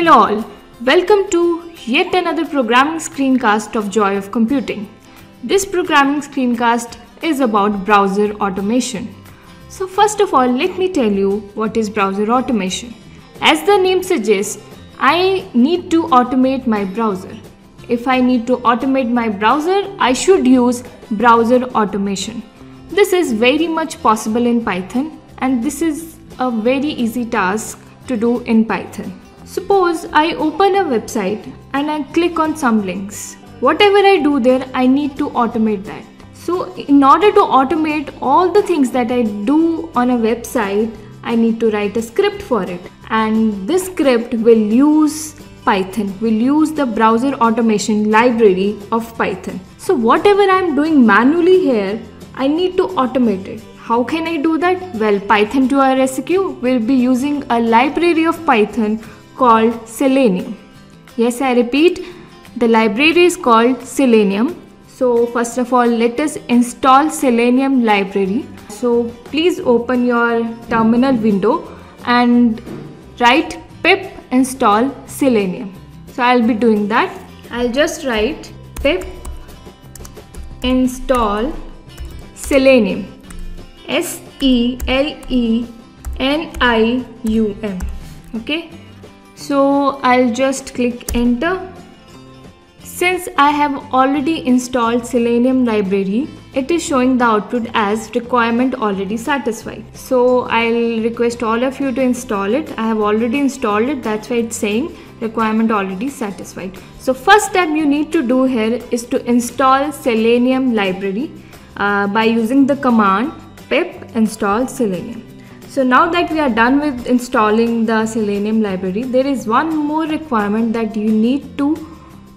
Hello all, welcome to yet another programming screencast of Joy of Computing. This programming screencast is about browser automation. So first of all, let me tell you what is browser automation. As the name suggests, I need to automate my browser. If I need to automate my browser, I should use browser automation. This is very much possible in Python and this is a very easy task to do in Python. Suppose I open a website and I click on some links. Whatever I do there, I need to automate that. So in order to automate all the things that I do on a website, I need to write a script for it. And this script will use Python, will use the browser automation library of Python. So whatever I'm doing manually here, I need to automate it. How can I do that? Well, Python 2 RSQ will be using a library of Python called Selenium. Yes, I repeat, the library is called Selenium. So first of all, let us install Selenium library. So please open your terminal window and write pip install Selenium. So I'll be doing that. I'll just write pip install Selenium. S E L E N I U M. Okay so I'll just click enter. Since I have already installed Selenium library it is showing the output as requirement already satisfied. So I'll request all of you to install it. I have already installed it. That's why it's saying requirement already satisfied. So first step you need to do here is to install Selenium library uh, by using the command pip install Selenium so now that we are done with installing the Selenium library, there is one more requirement that you need to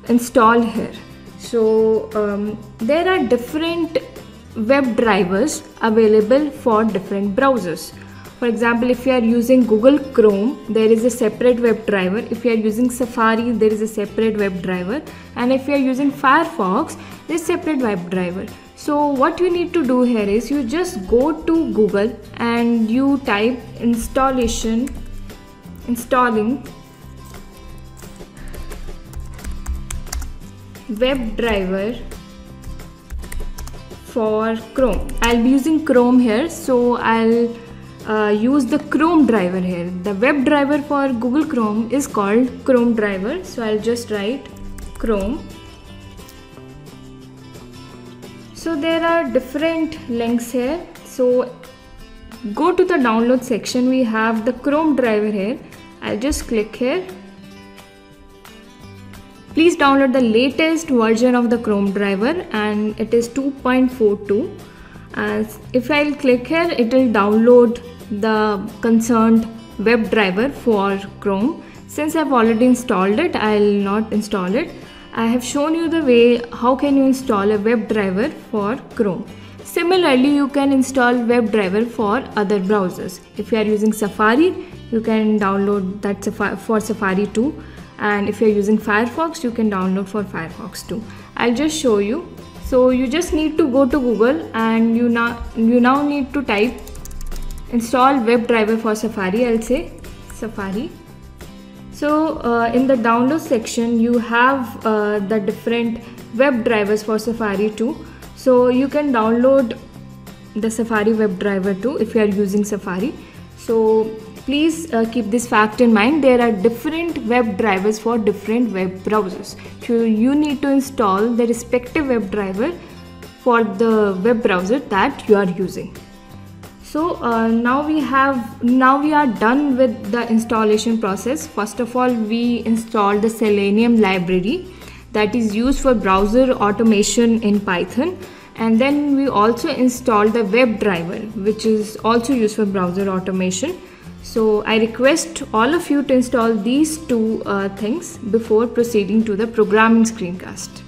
install here. So um, there are different web drivers available for different browsers. For example, if you are using Google Chrome, there is a separate web driver. If you are using Safari, there is a separate web driver. And if you are using Firefox, there is a separate web driver so what you need to do here is you just go to google and you type installation installing WebDriver for chrome i'll be using chrome here so i'll uh, use the chrome driver here. The web driver for google chrome is called chrome driver. So i'll just write chrome. So there are different links here. So go to the download section. We have the chrome driver here. I'll just click here. Please download the latest version of the chrome driver and it is 2.42 as if i'll click here it will download the concerned web driver for chrome since i've already installed it i'll not install it I have shown you the way how can you install a WebDriver for Chrome. Similarly, you can install WebDriver for other browsers. If you are using Safari, you can download that for Safari too. And if you're using Firefox, you can download for Firefox too. I'll just show you. So you just need to go to Google and you now you now need to type install WebDriver for Safari. I'll say Safari so uh, in the download section you have uh, the different web drivers for Safari too. So you can download the Safari web driver too if you are using Safari. So please uh, keep this fact in mind there are different web drivers for different web browsers. So you need to install the respective web driver for the web browser that you are using so uh, now we have now we are done with the installation process. First of all we installed the selenium library that is used for browser automation in python. And then we also installed the web driver which is also used for browser automation. So i request all of you to install these two uh, things before proceeding to the programming screencast